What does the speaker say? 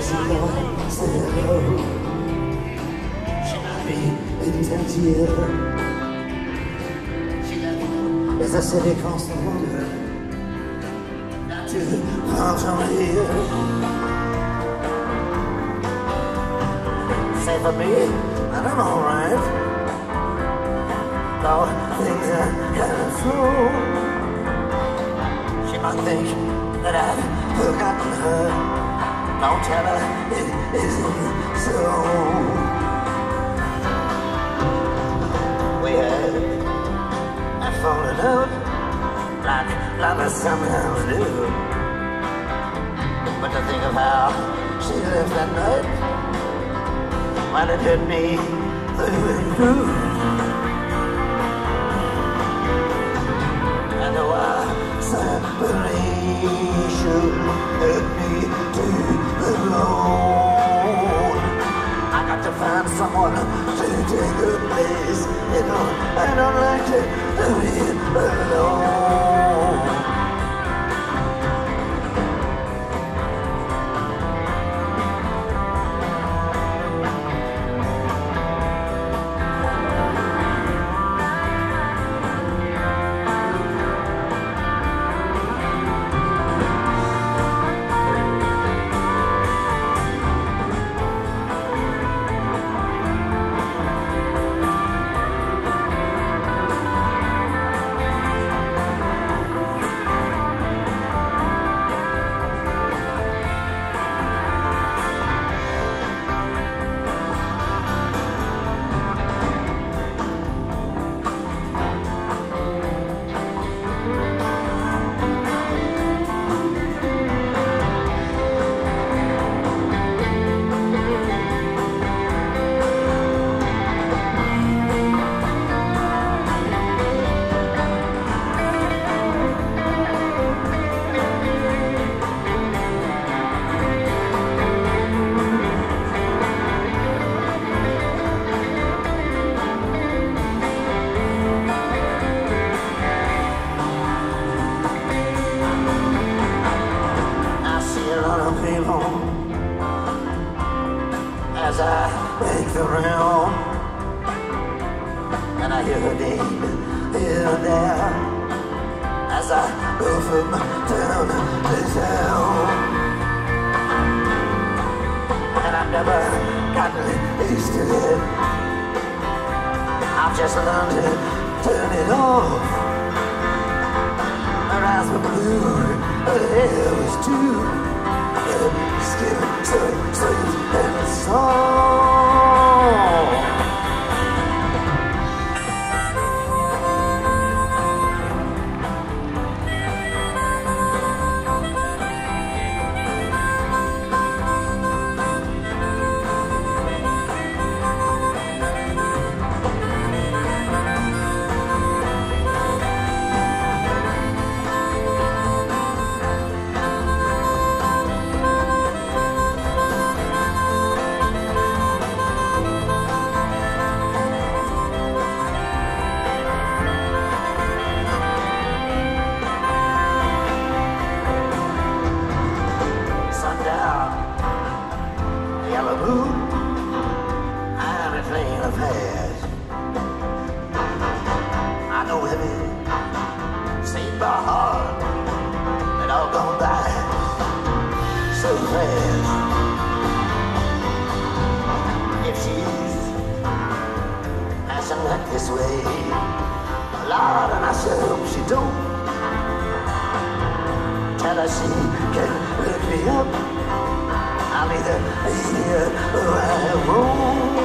lost hello. She might be in Tangier. As a city across the water. Not two miles from here. Say for me, and I'm alright. Though things are of slow. She might think that I've forgotten her. Don't tell her it isn't so. We had a fallen out like lovers sometimes do. But to think of how she left that night, well, it hit me through and through. And though our separation hurt me to find someone to take her place. You know, I don't like to be alone. And I hear her name here and there as I go from town to town. And I've never gotten used to it. I've just learned to turn it off. Her eyes were blue, her hair was too. Her skin so sweet and soft. By heart, and all gone by so fast. If she's passing back this way, Lord, and I sure hope she don't tell her she can lift me up. I'll either here or I won't.